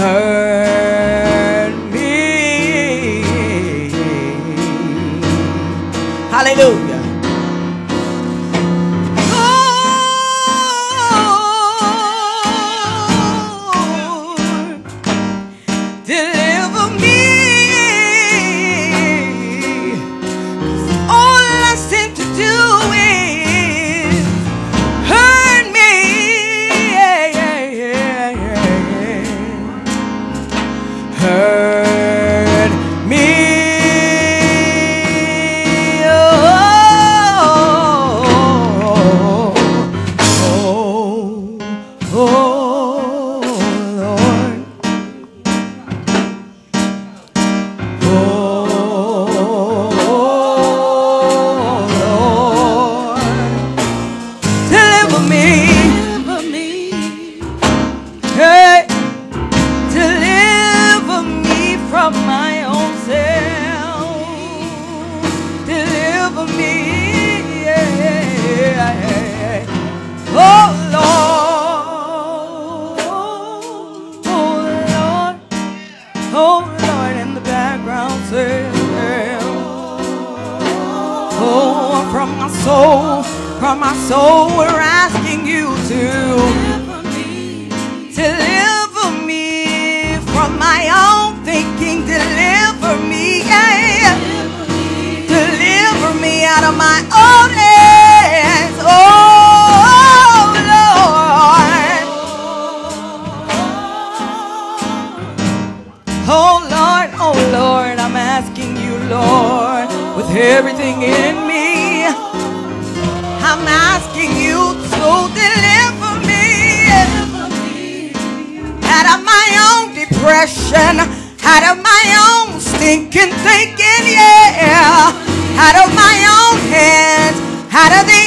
hurt me. Hallelujah. passion, out of my own stinking thinking, yeah, out of my own hands, out of the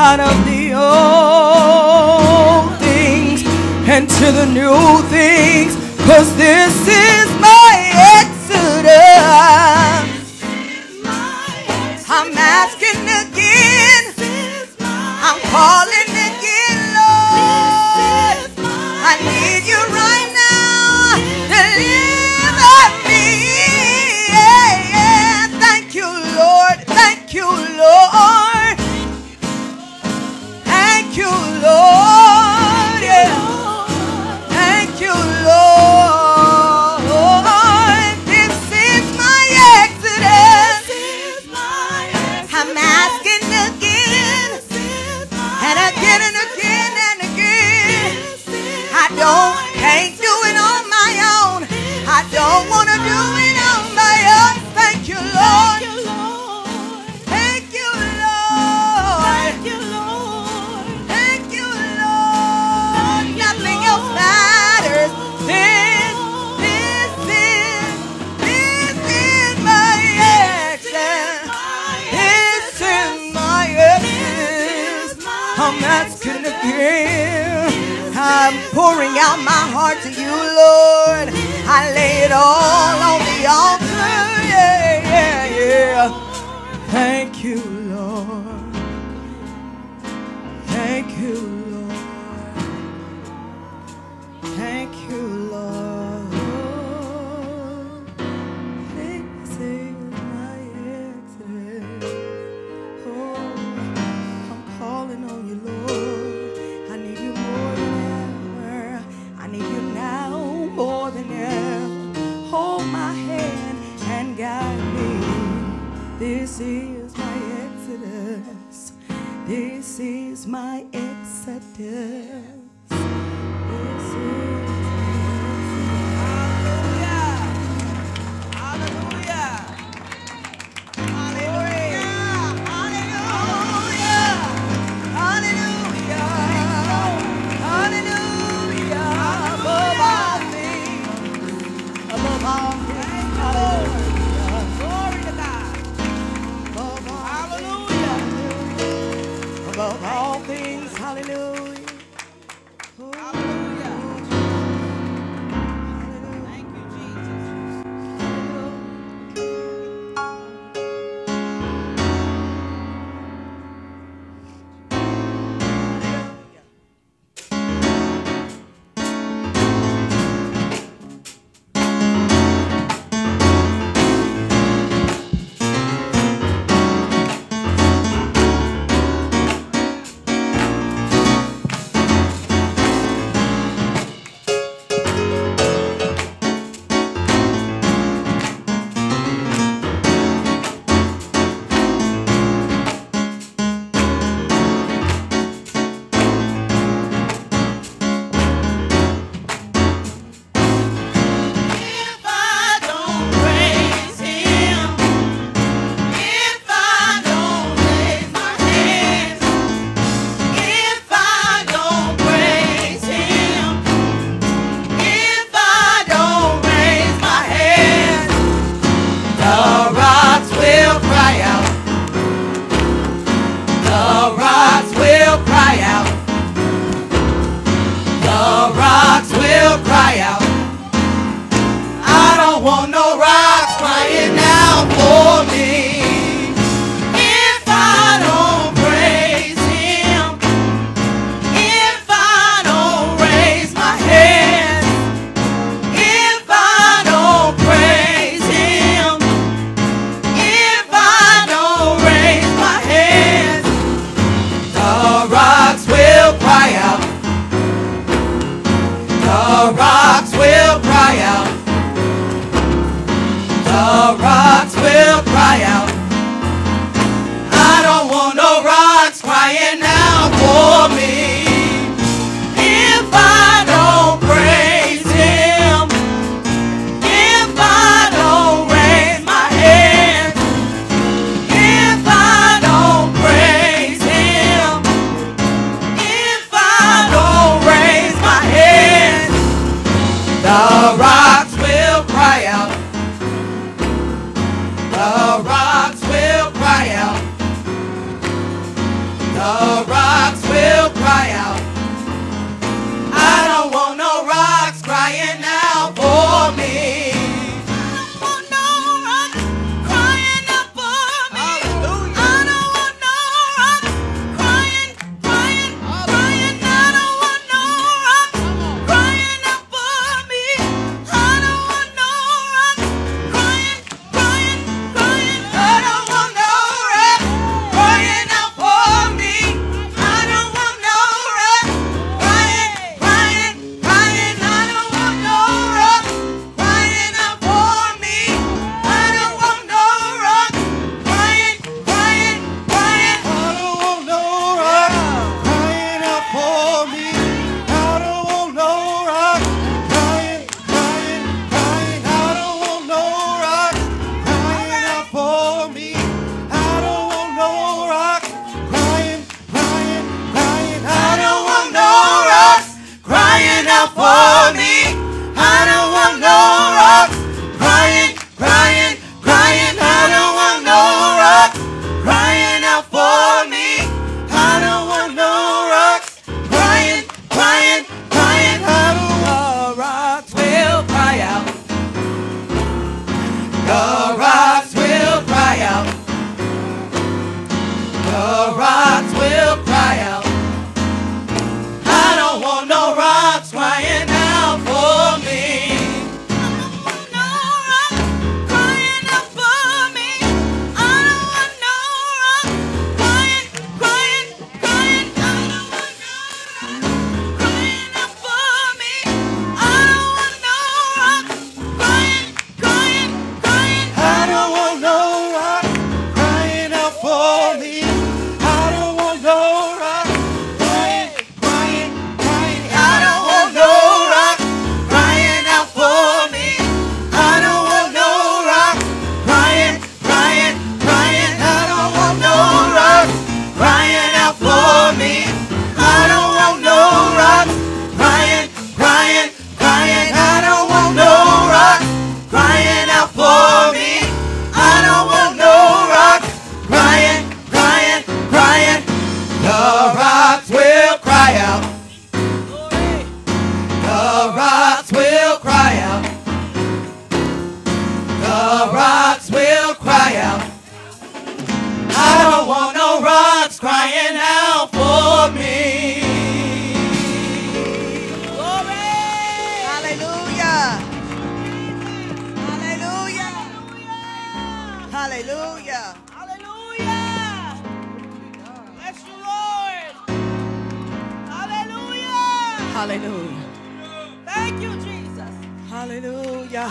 out of the old things and to the new things. Cause this is my exodus. I'm asking again. I'm calling. I'm pouring out my heart to you, Lord. I lay it all on the altar.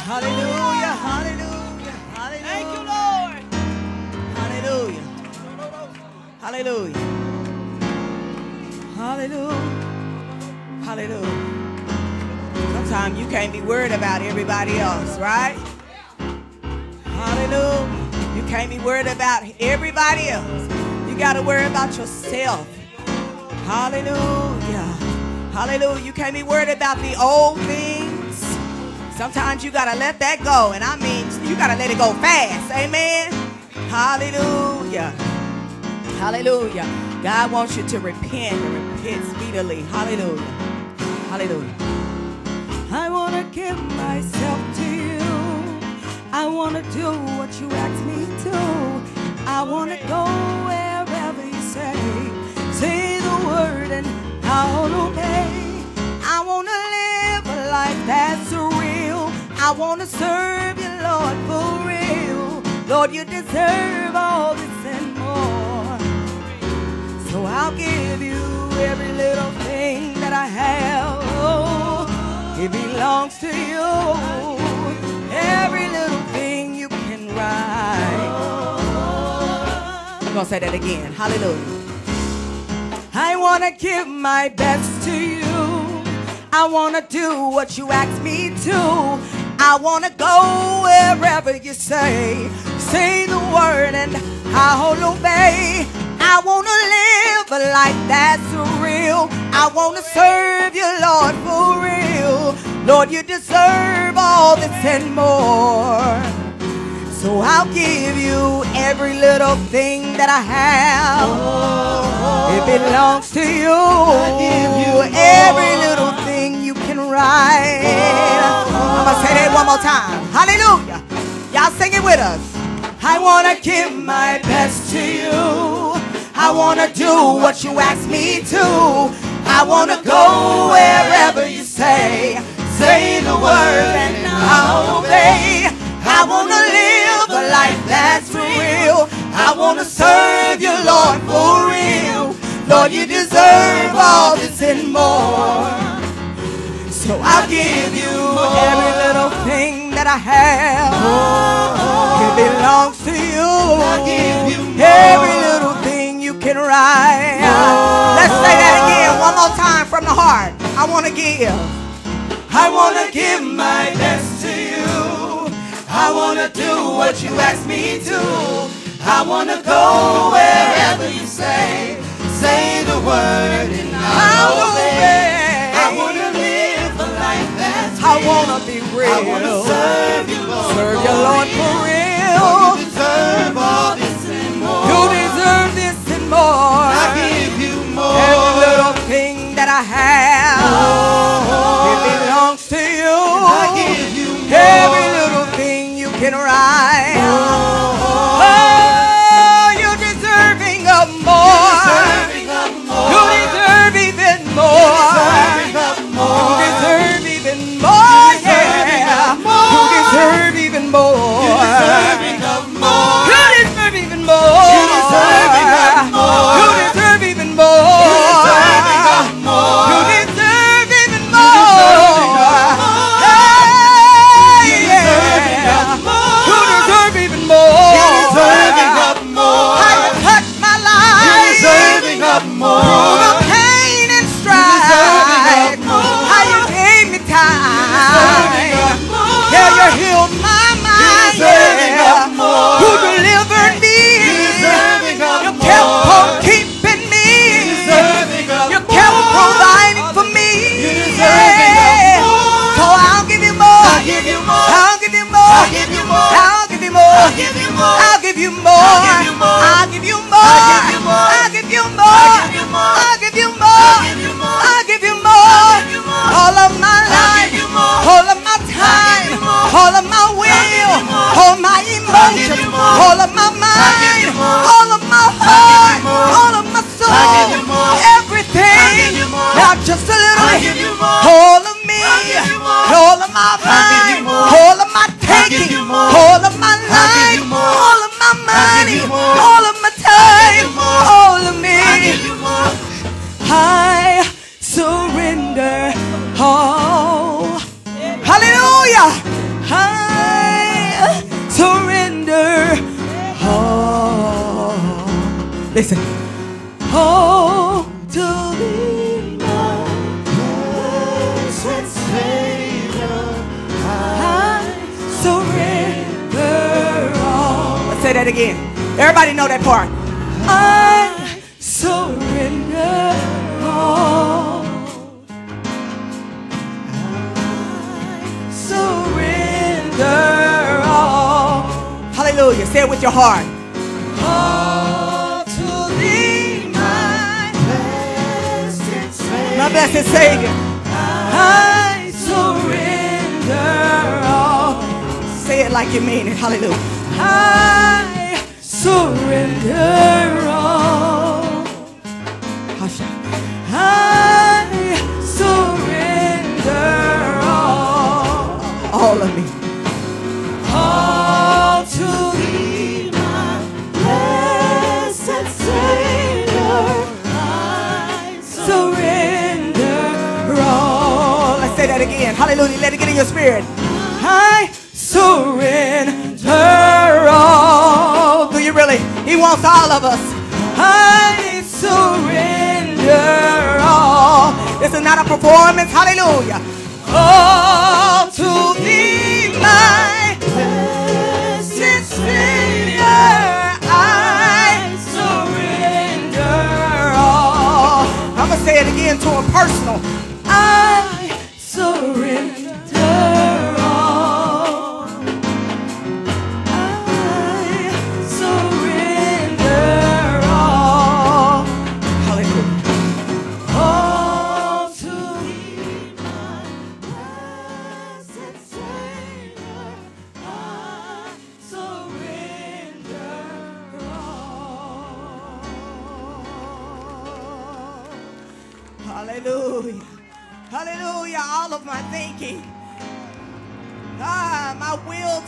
Hallelujah. Hallelujah. Hallelujah. Thank you. Lord. Hallelujah. Hallelujah. Hallelujah. Hallelujah. Sometimes you can't be worried about everybody else, right? Hallelujah. You can't be worried about everybody else. You got to worry about yourself. Hallelujah. Hallelujah. You can't be worried about the old things. Sometimes you got to let that go. And I mean, you got to let it go fast. Amen. Hallelujah. Hallelujah. God wants you to repent and repent speedily. Hallelujah. Hallelujah. I want to give myself to you. I want to do what you ask me to. I want to go wherever you say. Say the word and I'll obey. I want to live a life that's. I want to serve you, Lord, for real. Lord, you deserve all this and more. So I'll give you every little thing that I have. Oh, it belongs to you. Every little thing you can write. I'm going to say that again. Hallelujah. I want to give my best to you. I want to do what you ask me to. I want to go wherever you say. Say the word and I'll obey. I want to live a life that's real. I want to serve you, Lord, for real. Lord, you deserve all this and more. So I'll give you every little thing that I have. It belongs to you. I give you every little thing you can write. I'm gonna say that one more time. Hallelujah. Y'all sing it with us. I wanna give my best to you. I wanna do what you ask me to. I wanna go wherever you say. Say the word and I'll obey. I wanna live a life that's real. I wanna serve you, Lord, for real. Lord, you deserve all this and more. So I'll give you every little thing that I have. It belongs to you. I'll give you Every little thing you can write. Let's say that again one more time from the heart. I want to give. I want to give my best to you. I want to do what you ask me to. I want to go wherever you say. Say the word and I'll obey. I wanna be real. I want to serve you, Lord. Serve your Lord my back. It with your heart. To thee, my blessed Savior. My blessed Savior. I surrender all. Say it like you mean it. Hallelujah. I surrender all. Hush. I surrender all. All of me. Hallelujah. Let it get in your spirit. I surrender all. Do you really? He wants all of us. I surrender all. This is not a performance. Hallelujah. All to thee, my blessed Savior. I surrender all. I'm going to say it again to him personal. I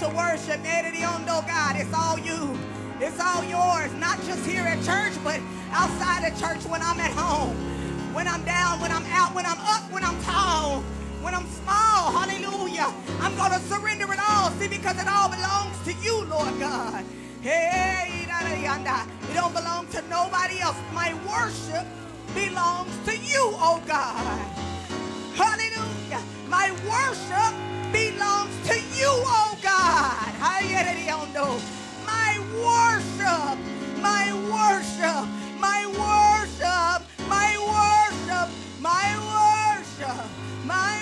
to worship, God, it's all you. It's all yours, not just here at church, but outside of church when I'm at home, when I'm down, when I'm out, when I'm up, when I'm tall, when I'm small. Hallelujah. I'm going to surrender it all. See, because it all belongs to you, Lord God. Hey, it don't belong to nobody else. My worship belongs to you, oh God. Hallelujah. My worship belongs to you, oh God. My worship, my worship, my worship, my worship, my worship, my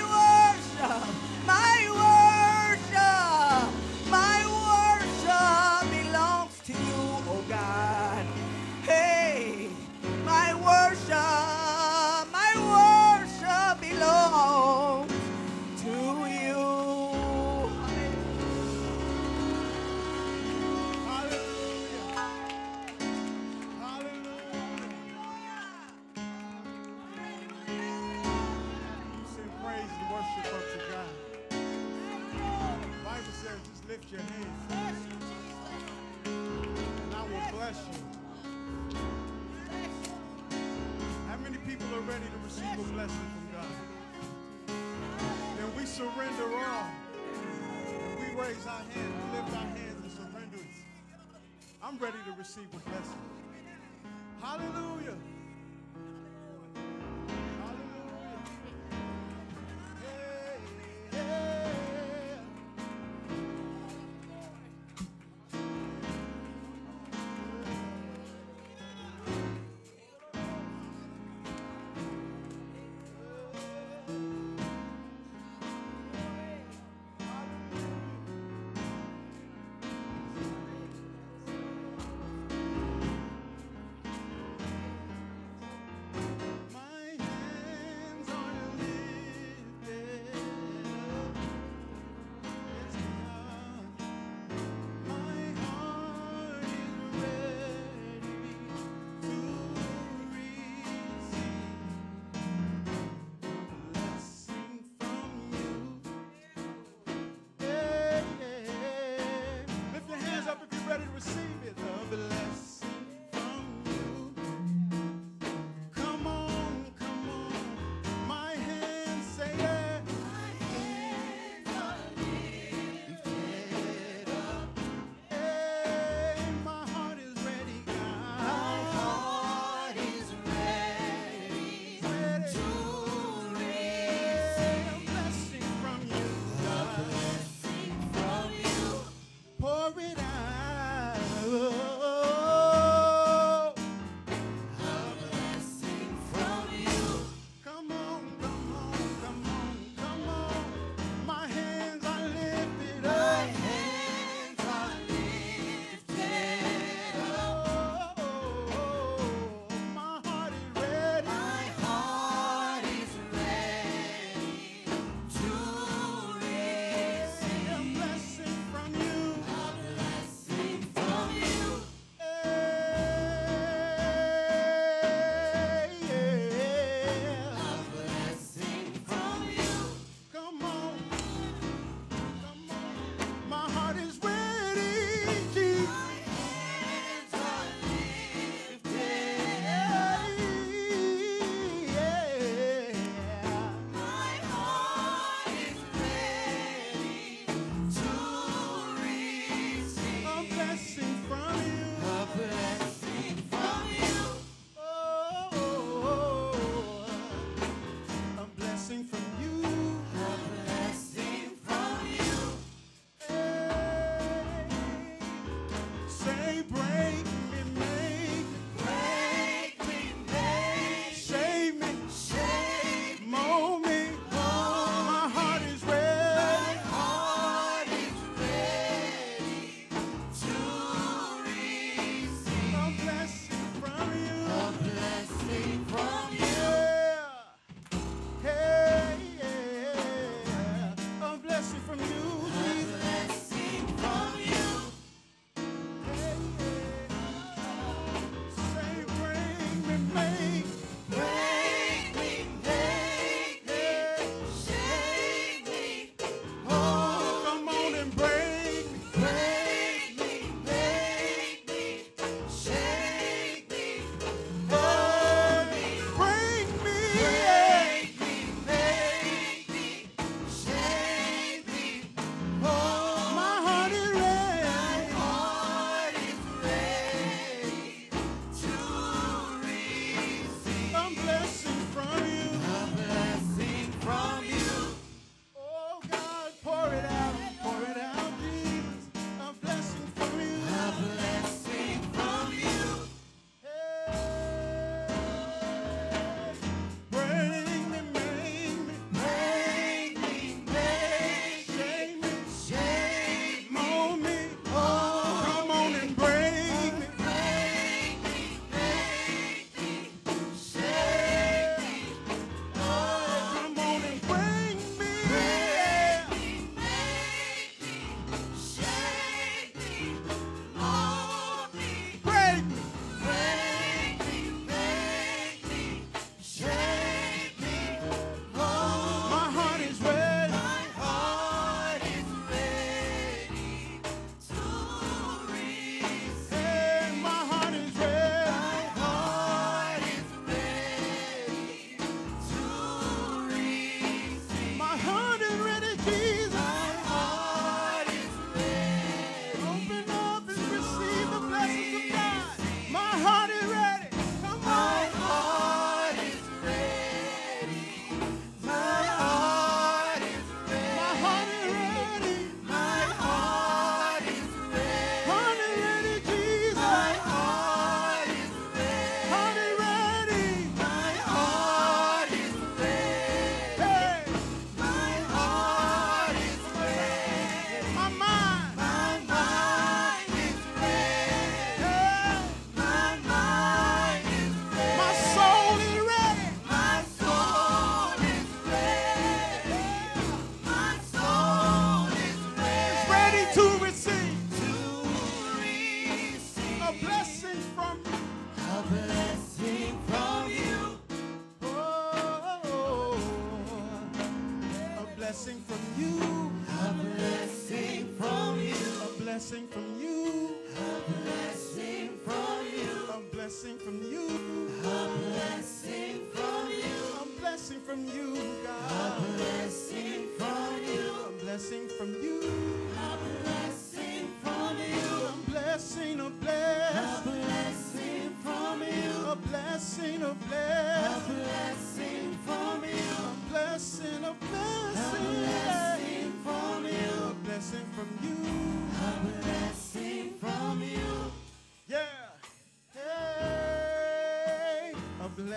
receive a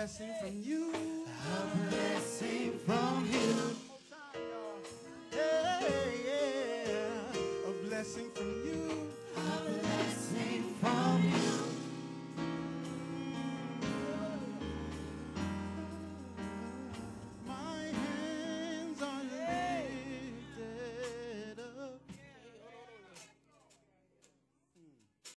blessing from you.